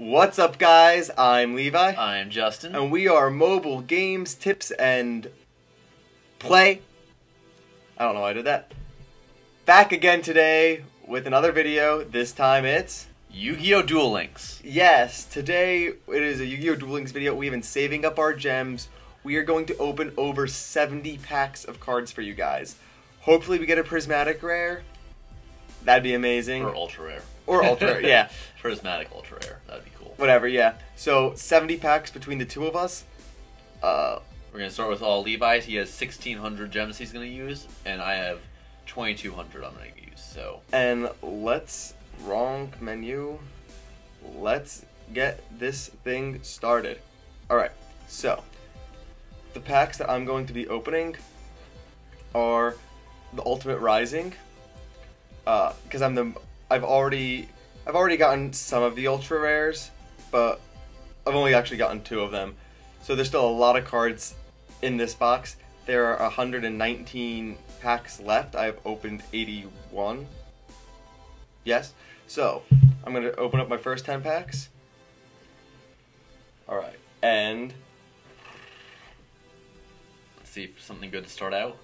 What's up, guys? I'm Levi, I'm Justin. and we are mobile games, tips, and play. I don't know why I did that. Back again today with another video. This time it's. Yu-Gi-Oh! Duel Links. Yes, today it is a Yu Gi Oh! Duel Links video. We've been saving up our gems. We are going to open over 70 packs of cards for you guys. Hopefully, we get a prismatic rare. That'd be amazing. Or ultra rare. Or ultra rare, yeah. Prismatic ultra rare. That'd be. Whatever, yeah. So, 70 packs between the two of us. Uh, We're gonna start with all Levi's. He has 1,600 gems he's gonna use, and I have 2,200 I'm gonna use. So and let's wrong menu. Let's get this thing started. All right. So, the packs that I'm going to be opening are the Ultimate Rising. Uh, because I'm the I've already I've already gotten some of the ultra rares, but I've only actually gotten two of them. So there's still a lot of cards in this box. There are 119 packs left. I've opened 81. Yes. So, I'm going to open up my first 10 packs. All right. And let's see if something good to start out.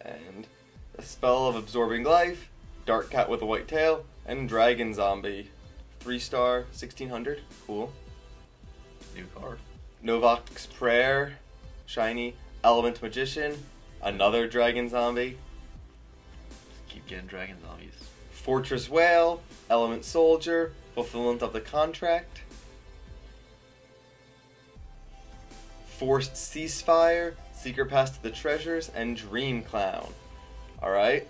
and a spell of absorbing life, dark cat with a white tail, and dragon zombie. 3 star 1600. Cool. New card. Novak's Prayer, Shiny, Element Magician, another Dragon Zombie, Just keep getting dragon zombies. Fortress Whale, Element Soldier, Fulfillment of the Contract, Forced Ceasefire, Secret Pass to the Treasures, and Dream Clown. Alright?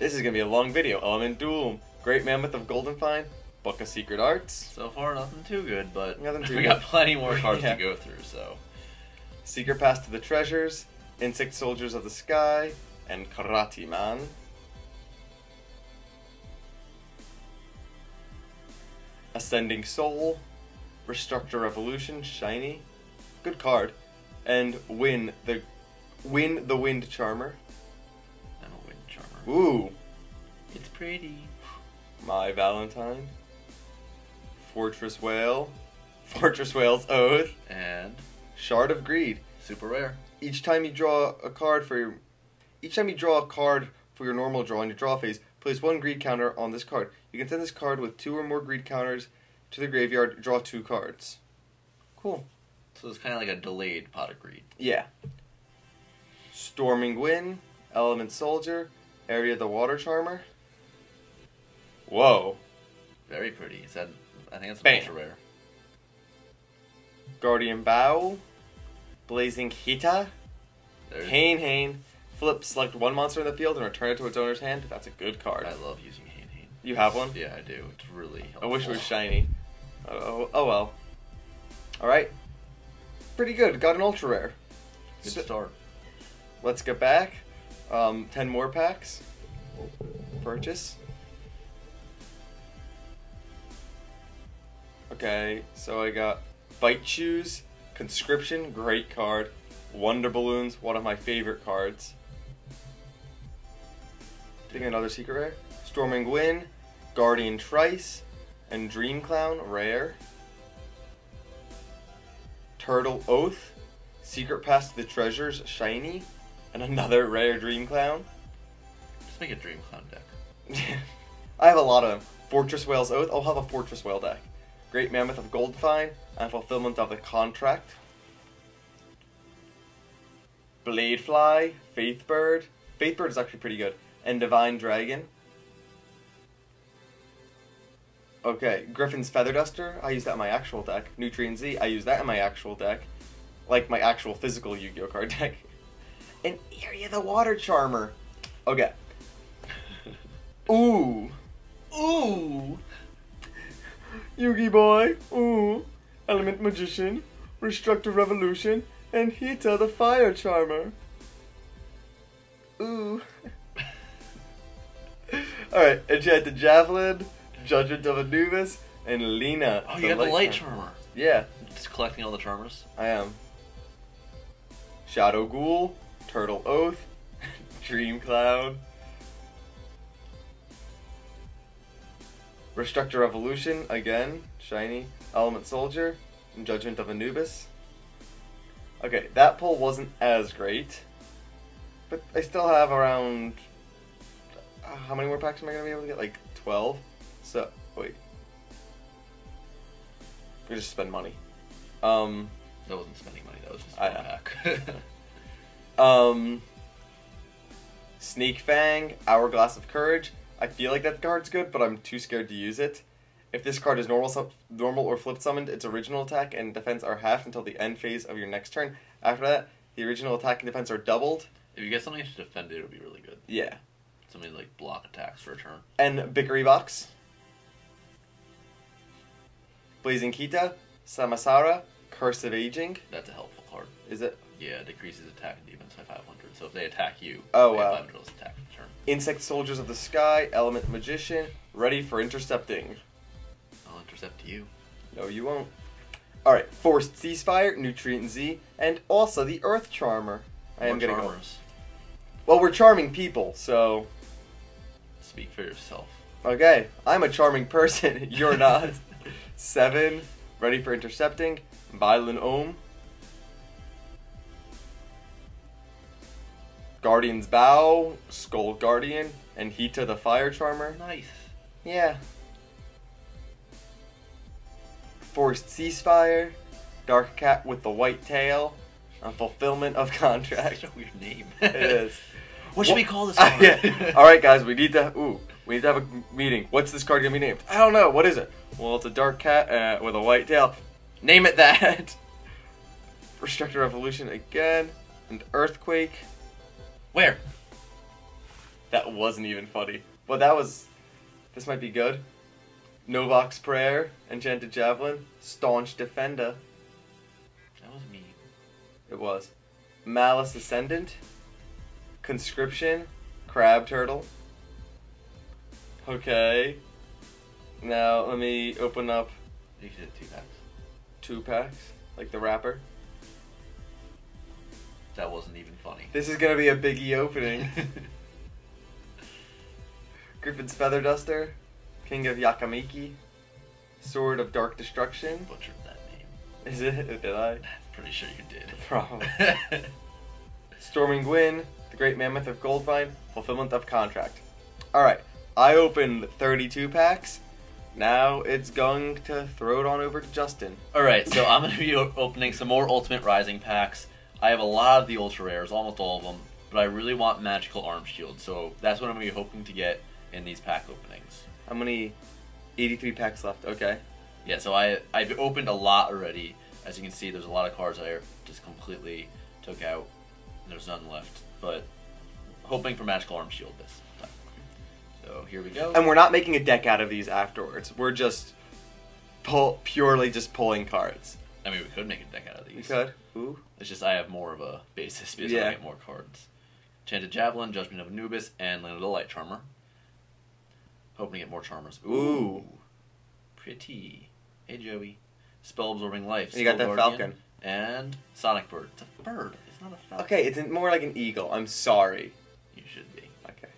This is gonna be a long video. Element Duel, Great Mammoth of Goldenfine, Book of Secret Arts, So far, nothing too good, but Nothing too we good. got plenty more cards Yeah. to go through. So Secret Pass to the Treasures, Insect Soldiers of the Sky, and Karate Man. Ascending Soul, Restructure Revolution, Shiny, good card, and Wynn the Wynn the Wind Charmer. I'm a wind charmer. Ooh, It's pretty. My Valentine, Fortress Whale, Fortress Whale's Oath, And Shard of Greed. super rare. each time you draw a card for your each time you draw a card for your normal draw in your draw phase, place one greed counter on this card. You can send this card with two or more greed counters to the graveyard, draw two cards. Cool. So it's kind of like a delayed pot of greed. Yeah. Storming Wind, Element Soldier, Eria the Water Charmer. Whoa. Very pretty. Is that? I think it's Bam. ultra rare. Guardian Bow, Blazing Hita, There's, Hane-Hane. Flip, select one monster in the field and return it to its owner's hand. That's a good card. I love using Hane-Hane. You have one? Yeah, I do. It's really. I wish it was helpful. shiny. Oh, oh well. Alright. Pretty good. Got an ultra rare. Good So- start. Let's get back. Um, 10 more packs. Purchase. Okay, so I got Bite Shoes, Conscription, great card. Wonder Balloons, one of my favorite cards. Think another secret rare. Storming Wind, Guardian Tryce, and Dream Clown, rare. Turtle Oath, Secret Pass to the Treasures, shiny, and another rare Dream Clown. Just make a Dream Clown deck. I have a lot of. Fortress Whale's Oath. I'll have a Fortress Whale deck. Great Mammoth of Goldfine and Fulfillment of the Contract. Bladefly, Faithbird. Faithbird is actually pretty good. And Divine Dragon. Okay, Griffin's Feather Duster. I use that in my actual deck. Nutrient Z. I use that in my actual deck. Like my actual physical Yu-Gi-Oh card deck. And Eria the Water Charmer. Okay. Ooh. Ooh. Yugi Boy. Ooh. Element Magician. Restructive Revolution. And Hita the Fire Charmer. Ooh. Alright, Enchanted Javelin. Judgment of Anubis. And Lyna. Oh, you got the light charmer. Yeah, Just collecting all the charmers. I am. Shadow Ghoul. Turtle Oath. Dream Cloud. Restructure Revolution, again, shiny. Element Soldier, and Judgment of Anubis. Okay, that pull wasn't as great. But I still have around. Uh, how many more packs am I going to be able to get? Like 12? So, wait. We just spend money. Um, That wasn't spending money. That was just I pack. Um, Sneak Fang, Hourglass of Courage. I feel like that card's good, but I'm too scared to use it. If this card is normal, normal or flip summoned, its original attack and defense are halved until the end phase of your next turn. After that, the original attack and defense are doubled. if you get something to defend it, it would be really good. Yeah. Something like block attacks for a turn. And Bickuribox. Blazing Kita, Samasara, Curse of Aging. That's a helpful card. Is it? Yeah, decreases attack and defense by 500. So if they attack you, Oh, wow. have 500 less attack turn. Insect Soldiers of the Sky, Element Magician, ready for intercepting. I'll intercept you. No, you won't. Alright, Forced Ceasefire, Nutrient Z, and Aussa the Earth Charmer. I am More gonna go. charmers. Well, we're charming people, so. Speak for yourself. Okay, I'm a charming person. You're not. Seven, ready for intercepting. Violin Ohm. Guardian's Bow, Skull Guardian, and Hita the Fire Charmer. Nice. Yeah. Forced Ceasefire, Dark Cat with the White Tail, a fulfillment of contract. Such a weird name. it is. What should we call this card? yeah. All right, guys, we need to. Ooh, we need to have a meeting. What's this card gonna be named? I don't know. What is it? Well, it's a dark cat uh, with a white tail. Name it that. Restructure Revolution again, and Earthquake. Where? That wasn't even funny. Well, that was. This might be good. Novak's Prayer, Enchanted Javelin, Staunch Defender. That was me. It was. Malice Ascendant, Conscription, Crab Turtle. Okay. Now let me open up You did two packs. two packs, like the wrapper. That wasn't even funny. This is gonna be a biggie opening. Griffin's Feather Duster, King of Yakamiki, Sword of Dark Destruction. Butchered that name. Is it? Did I? Pretty sure you did. Probably. Storming Wynn, the Great Mammoth of Goldfine, Fulfillment of Contract. Alright, I opened 32 packs. Now it's going to throw it on over to Justin. Alright, so I'm going to be opening some more Ultimate Rising packs. I have a lot of the Ultra Rares, almost all of them, but I really want Magical Arm Shield, so that's what I'm to be hoping to get in these pack openings. How many? 83 packs left. Okay. Yeah, so I, I've opened a lot already. As you can see, there's a lot of cards I just completely took out. There's none left, but hoping for Magical Arm Shield this time. So here we go. And we're not making a deck out of these afterwards. We're just pull, purely just pulling cards. I mean, we could make a deck out of these. You could. Ooh. It's just I have more of a basis because I get more cards. Enchanted Javelin, Judgment of Anubis, and Land of the Light Charmer. Hoping to get more Charmers. Ooh. Pretty. Hey, Joey. Spell Absorbing Life. You got that Guardian, falcon. And Sonic Bird. It's a bird. It's not a falcon. Okay, it's more like an eagle. I'm sorry. You should be. Okay.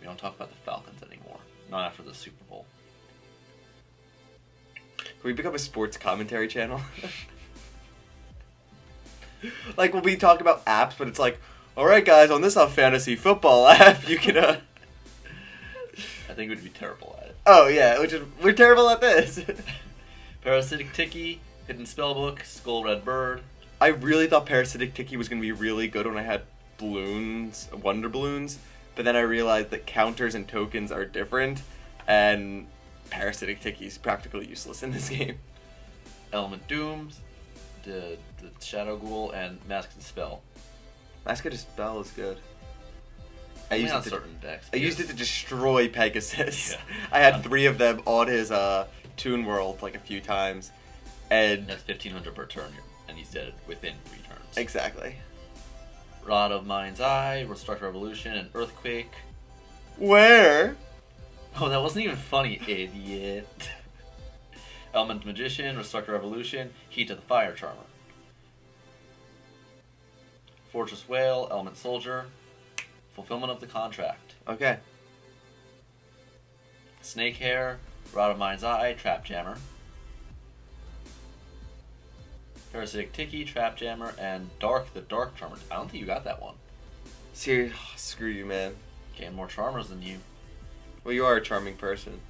We don't talk about the Falcons anymore. Not after the Super Bowl. Can we become a sports commentary channel? like when we talk about apps, but it's like, all right, guys, on this uh, fantasy football app, you can. Uh... I think we'd be terrible at it. Oh yeah, which is we're terrible at this. Parasitic Ticky, Hidden Spellbook, Skull Red Bird. I really thought Parasitic Ticky was gonna be really good when I had balloons, Wonder Balloons, but then I realized that counters and tokens are different, and Parasitic Ticky is practically useless in this game. Element Dooms, the, the Shadow Ghoul, and Mask and Spell. Mask of Dispel is good. I used it to certain decks. I used it to destroy Pegasus. Yeah. I had three of them on his uh, Toon World like a few times, and That's 1500 per turn, and he's dead within three turns. exactly. Rod of Mind's Eye, Restructure Revolution, and Earthquake. Where? Oh, that wasn't even funny, idiot. Element Magician, Restructure Revolution, Heat of the Fire Charmer. Fortress Whale, Element Soldier, Fulfillment of the Contract. Okay. Snake Hair, Rod of Mind's Eye, Trap Jammer. Parasitic Ticky, Trap Jammer, and Dharc the Dark Charmer. I don't think you got that one. Serious, oh, screw you, man. Gain more Charmers than you. Well, you are a charming person.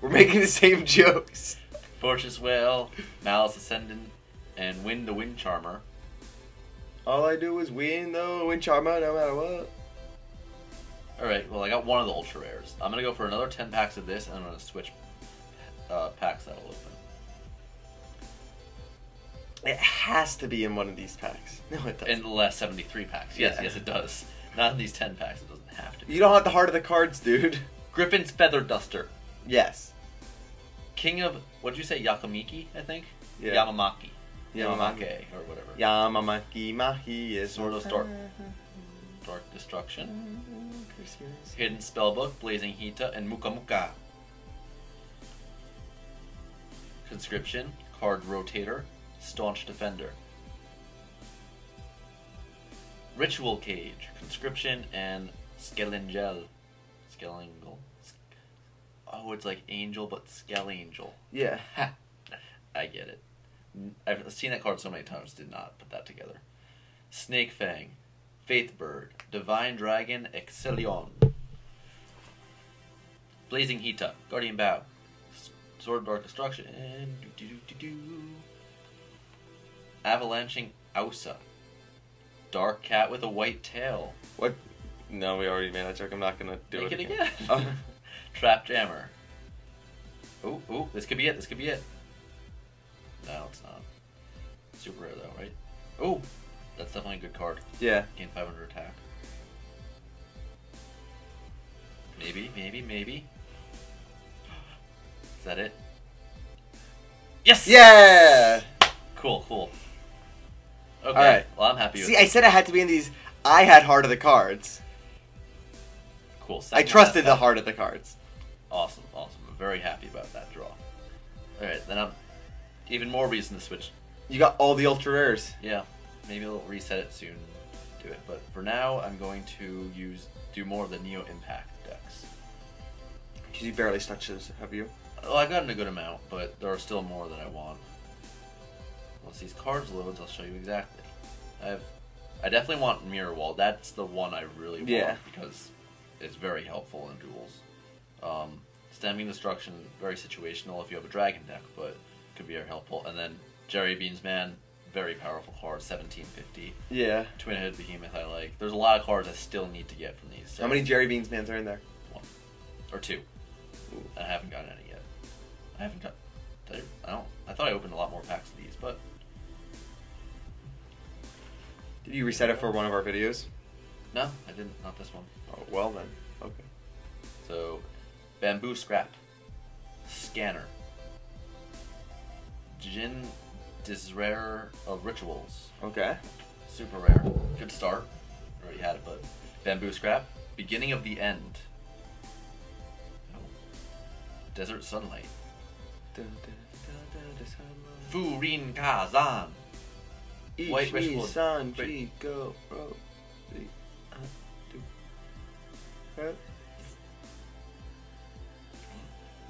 We're making the same jokes. Fortress Whale, Malice Ascendant, and Wind the Wind Charmer. All I do is win, though, win charmer, no matter what. Alright, well, I got one of the Ultra Rares. I'm gonna go for another 10 packs of this, and I'm gonna switch uh, packs that'll open. It has to be in one of these packs. No, it doesn't. In the last 73 packs. Yes, Yeah. yes, it does. Not in these 10 packs, it doesn't have to be. you don't have the heart of the cards, dude. Griffin's Feather Duster. Yes. King of, what'd you say, Yakamiki, I think? Yeah. Yamamaki. Yamamaki. Yamamake, or whatever. Yamamaki Mahi is Sword of Dark. Dark Destruction. Mm-hmm. Christmas. Hidden Spellbook, Blazing Hita, and Muka Muka. Conscription, Card Rotator, Staunch Defender. Ritual Cage, Conscription, and Skelengel. Skelengel. Oh, it's like Angel, but Skelangel. Yeah. I get it. I've seen that card so many times, did not put that together. Snake Fang, Faith Bird, Divine Dragon, Excellion. Blazing Hita, Guardian Bow, Sword of Dark Destruction, do do do do do. Avalanching Aussa, Dark Cat with a white tail. What? No, we already made that joke. I'm not gonna do Make it it again. Oh. Trap Jammer. Ooh, ooh, this could be it. This could be it. No, it's not. Super rare though, right? Ooh, that's definitely a good card. yeah. Gain 500 attack. Maybe, maybe, maybe. Is that it? Yes. Yeah. Cool, cool. Okay. Alright. Well, I'm happy with See, I said it had to be in these. I had heart of the cards. Cool. I trusted the heart of the cards. Awesome, awesome. I'm very happy about that draw. Alright, then I'm even more reason to switch. You got all the ultra rares. Yeah, maybe I'll reset it soon. Do it, but for now, I'm going to use do more of the Neo Impact decks. Because you barely touched those, have you? Well, I've gotten a good amount, but there are still more that I want. Once these cards loads, I'll show you exactly. I have, I definitely want Mirror Wall. That's the one I really want Yeah. because it's very helpful in duels. Um, Stemming Destruction, very situational if you have a dragon deck, but could be very helpful. And then Jerry Beans Man, very powerful card, 1750. Yeah. Twin Headed Behemoth I like. There's a lot of cards I still need to get from these. so- How many Jerry Beans mans are in there? One. Or two. Ooh. I haven't gotten any yet. I haven't got. I, I don't. I thought I opened a lot more packs of these, but Did you reset it for one of our videos? no, I didn't. Not this one. Oh, well then. Okay. So, bamboo scrap, scanner, Jin Disrare of Rituals, Okay. super rare. Good start. Already had it, but bamboo scrap, beginning of the end. Oh. Desert sunlight. Fu Furin Kazan. White ritual. San Wait. Chico. Bro.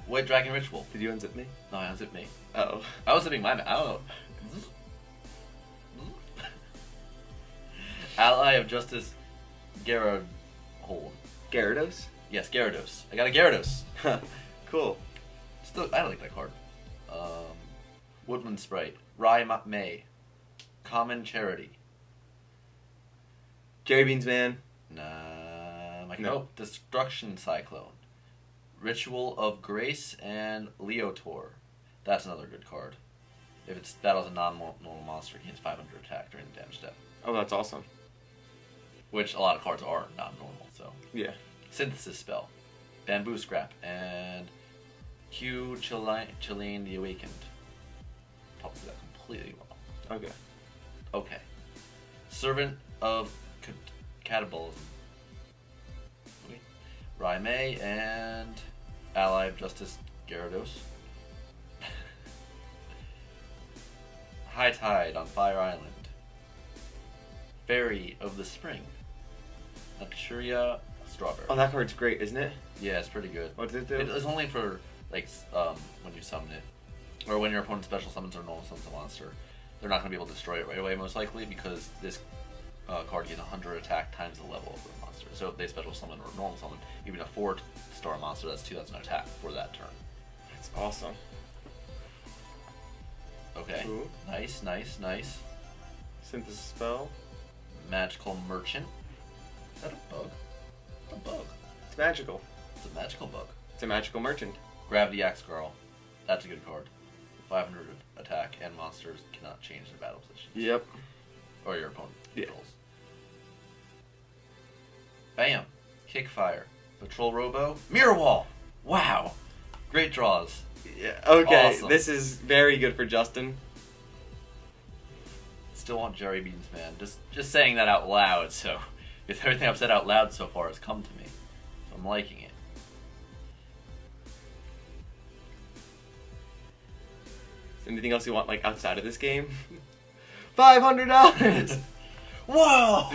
White Dragon Ritual. Did you unzip me? No, I unzipped me. Oh. I was zipping my I don't know. Ally of Justice Gyarados. Gyarados? Yes, Gyarados. I got a Gyarados. cool. Still, I like that card. Um, Woodland Sprite. Ma- May. Common Charity. Jerry Beans man. Nah, my No. no. Destruction Cyclone. Ritual of Grace and Leotaur. That's another good card. If it's battles a non-normal monster, it gains 500 attack during the damage step. Oh, that's awesome. Which a lot of cards are non-normal, so. Yeah. Synthesis Spell. Bamboo Scrap. And Q Chilean the Awakened. Probably that completely wrong. Okay. Okay. Servant of Catabolism. Raimei and Of Justice Gyarados. High Tide on Fire Island. Fairy of the Spring. Luxuria Strawberry. Oh, that card's great, isn't it? yeah, it's pretty good. What does it do? It is only for like um, when you summon it, or when your opponent special summons or normal summons a monster, they're not going to be able to destroy it right away, most likely, because this uh, card gets 100 attack times the level of the monster. So if they special summon or normal summon, even a four star monster, that's 2,000 attack for that turn. That's awesome. Okay. Ooh. Nice, nice, nice. Synthesis spell. Magical Merchant. Is that a bug? It's a bug. It's magical. It's a magical bug. It's a magical merchant. Gravity Axe Girl. That's a good card. 500 attack, and monsters cannot change their battle position. Yep. Or your opponent Yeah. controls. Bam. Kickfire. Patrol Robo. Mirror Wall. Wow. Great draws. Yeah. Okay. Awesome. This is very good for Justin. Still want Jerry Beans, man. Just just saying that out loud, so because everything I've said out loud so far has come to me. So I'm liking it. Is there anything else you want like outside of this game? Five hundred dollars. Whoa!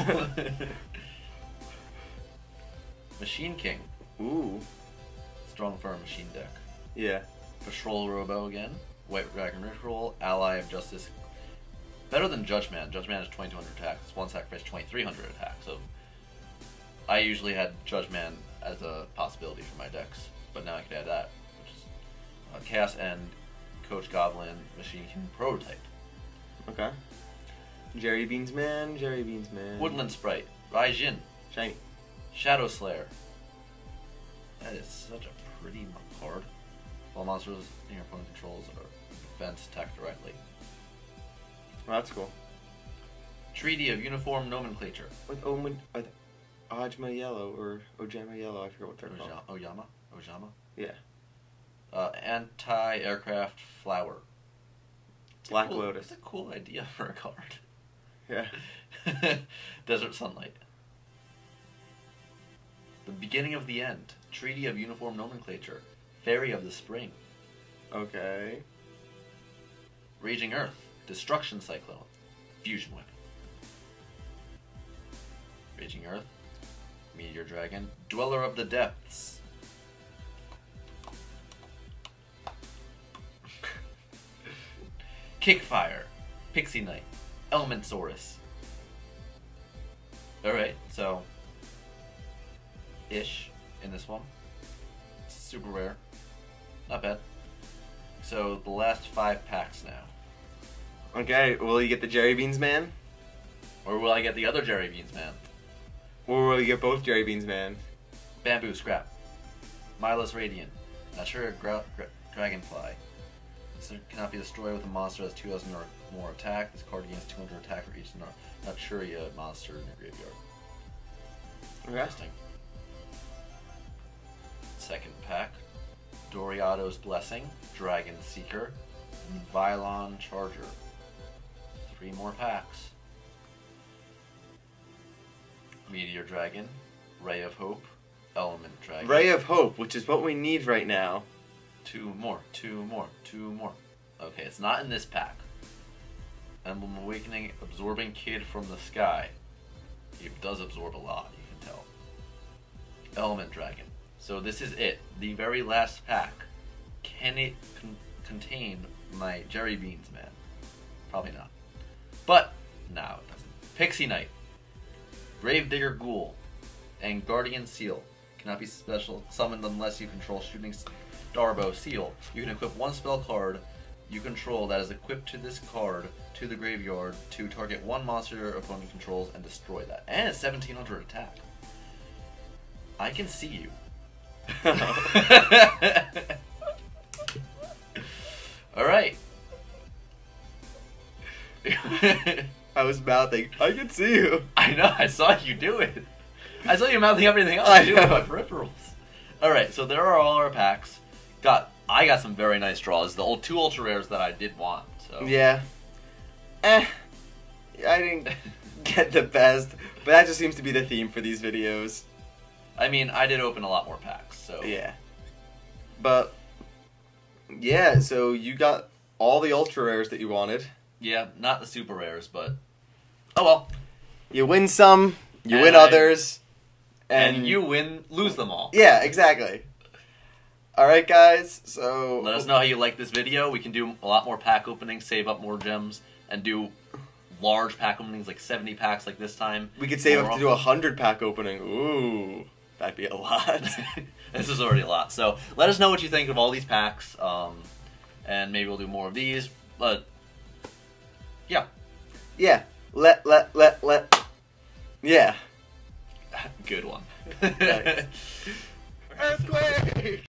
Machine King. Ooh. Strong for a machine deck. Yeah. Patrol Robo again. White Dragon Ritual. Ally of Justice. Better than Judge Man. Judge Man is 2200 attack. It's one sacrifice, 2300 attack. So I usually had Judge Man as a possibility for my decks, but now I can add that, which is uh, Chaos End, Coach Goblin, Machine King prototype. Okay. Jerry Beans man. Jerry Beans man. Woodland Sprite. Raijin. Shiny. Shadow Slayer. That is such a pretty card. All monsters in your opponent controls are defense attack directly. Well, that's cool. Treaty of Uniform Nomenclature. With Omen, uh, Ajma Yellow or Ojama Yellow. I forget what they're called. Oyama? Ojama? Yeah. Uh, Anti-aircraft flower. It's Black cool- Lotus. It's a cool idea for a card. Yeah. Desert Sunlight. The beginning of the end. Treaty of Uniform Nomenclature. Fairy of the Spring. Okay. Raging Earth. Destruction Cyclone. Fusion Weapon. Raging Earth. Meteor Dragon. Dweller of the Depths. Kickfire. Pixie Knight. Elementsaurus. Alright, so. Ish in this one. Super rare. Not bad. So the last five packs now. Okay. Will you get the Jerry Beans man? Or will I get the other Jerry Beans man? Or will you get both Jerry Beans man? Bamboo Scrap. Milus Radiant. Natura Gra- Gra- Dragonfly. This cannot be destroyed with a monster that has 2000 or more attack. This card gains 200 attack for each Naturia monster in your graveyard. Okay. Interesting. Second pack. Doriado's Blessing. Dragon Seeker. And Vylon Charger. Three more packs. Meteor Dragon. Ray of Hope. Element Dragon. Ray of Hope, which is what we need right now. Two more, two more, two more. Okay, it's not in this pack. Emblem Awakening, absorbing Kid from the Sky. It does absorb a lot, you can tell. Element Dragon. So this is it, the very last pack. Can it con- contain my Jerry Beans man? Probably not. But, no, it doesn't. Pixie Knight, Gravedigger Ghoul, and Guardian Seal cannot be special summoned unless you control Shooting Darbo Seal. You can equip one spell card you control that is equipped to this card to the graveyard to target one monster your opponent controls and destroy that. And it's 1700 attack. I can see you. All right. I was mouthing. I can see you. I know. I saw you do it. I saw you mouthing everything else. I I do with my peripherals. All right. So there are all our packs. Got. I got some very nice draws. The old two ultra rares that I did want. So Yeah. Eh. I didn't get the best, but that just seems to be the theme for these videos. I mean, I did open a lot more packs. So Yeah. But yeah, so you got all the ultra rares that you wanted. Yeah, not the super rares, but oh well. You win some, you And win I- others, And, and, you win, lose them all. Yeah, exactly. All right, guys. So Let us know how you like this video. We can do a lot more pack openings, save up more gems, and do large pack openings like 70 packs like this time. We could save up to do a hundred pack opening. Ooh, that'd be a lot. this is already a lot. So let us know what you think of all these packs, um, and maybe we'll do more of these. But yeah, yeah. Let let let let. Yeah. good one. Nice. Earthquake.